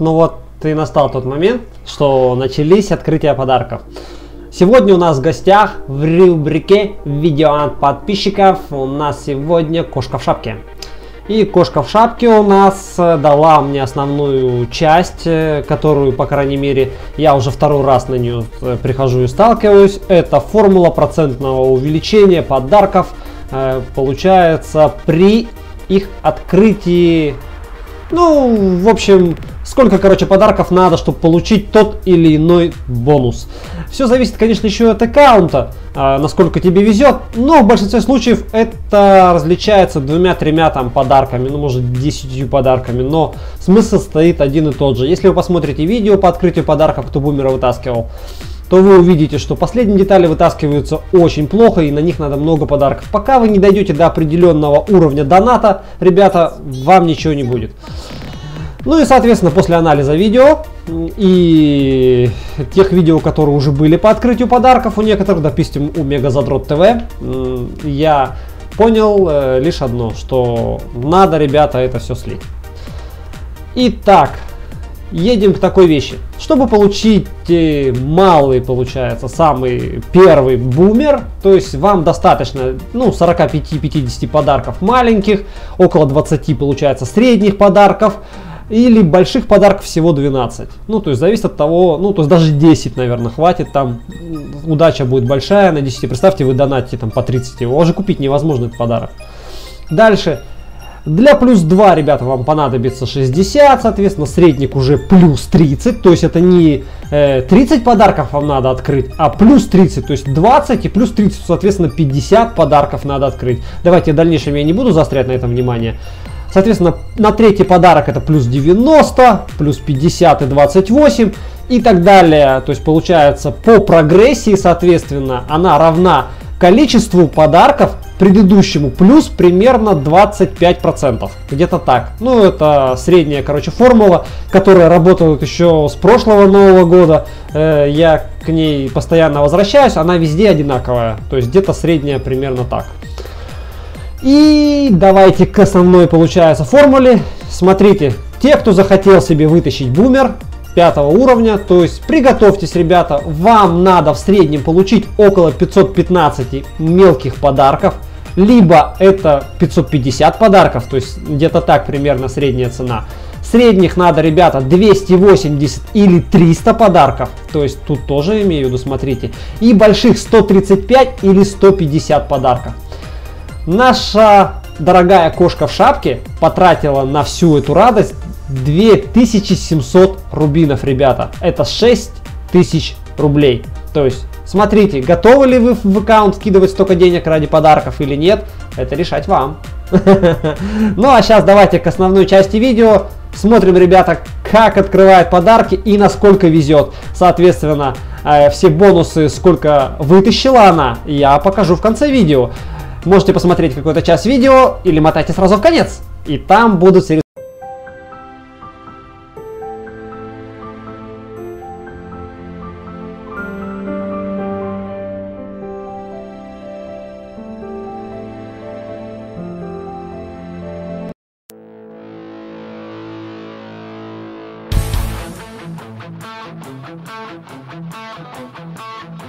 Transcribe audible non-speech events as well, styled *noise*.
Ну вот и настал тот момент, что начались открытия подарков. Сегодня у нас в гостях в рубрике видео от подписчиков у нас сегодня кошка в шапке. И кошка в шапке у нас э, дала мне основную часть, э, которую, по крайней мере, я уже второй раз на нее э, прихожу и сталкиваюсь. Это формула процентного увеличения подарков получается при их открытии. Ну, в общем, сколько, короче, подарков надо, чтобы получить тот или иной бонус. Все зависит, конечно, еще от аккаунта, а, насколько тебе везет, но в большинстве случаев это различается двумя-тремя там подарками, ну может десятью подарками, но смысл стоит один и тот же. Если вы посмотрите видео по открытию подарков, кто бумера вытаскивал, то вы увидите, что последние детали вытаскиваются очень плохо и на них надо много подарков. Пока вы не дойдете до определенного уровня доната, ребята, вам ничего не будет. Ну и, соответственно, после анализа видео и тех видео, которые уже были по открытию подарков у некоторых, допустим, у Мегазадрот ТВ, я понял э, лишь одно, что надо, ребята, это все слить. Итак, едем к такой вещи. Чтобы получить э, малый, получается, самый первый бумер, то есть вам достаточно, ну, 45-50 подарков маленьких, около 20, получается, средних подарков, или больших подарков всего 12. Ну, то есть зависит от того, ну, то есть даже 10, наверное, хватит. Там удача будет большая на 10. Представьте, вы донатите там по 30. Его уже купить невозможно этот подарок. Дальше. Для плюс 2, ребята, вам понадобится 60, соответственно, средник уже плюс 30, то есть это не э, 30 подарков вам надо открыть, а плюс 30, то есть 20 и плюс 30, соответственно, 50 подарков надо открыть. Давайте в дальнейшем я не буду заострять на этом внимание. Соответственно, на третий подарок это плюс 90, плюс 50 и 28 и так далее. То есть получается по прогрессии, соответственно, она равна количеству подарков предыдущему плюс примерно 25%. Где-то так. Ну, это средняя, короче, формула, которая работает еще с прошлого Нового года. Э, я к ней постоянно возвращаюсь. Она везде одинаковая. То есть где-то средняя примерно так. И давайте к основной, получается, формуле. Смотрите, те, кто захотел себе вытащить бумер пятого уровня, то есть приготовьтесь, ребята, вам надо в среднем получить около 515 мелких подарков, либо это 550 подарков, то есть где-то так примерно средняя цена. Средних надо, ребята, 280 или 300 подарков. То есть тут тоже имею в виду, смотрите. И больших 135 или 150 подарков. Наша дорогая кошка в шапке потратила на всю эту радость 2700 рубинов, ребята. Это 6000 рублей. То есть, смотрите, готовы ли вы в аккаунт скидывать столько денег ради подарков или нет, это решать вам. *laughs* Ну а сейчас давайте к основной части видео. Смотрим, ребята, как открывает подарки и насколько везет. Соответственно, э, все бонусы, сколько вытащила она, я покажу в конце видео. Можете посмотреть какой-то час видео или мотайте сразу в конец. И там будут Thank you.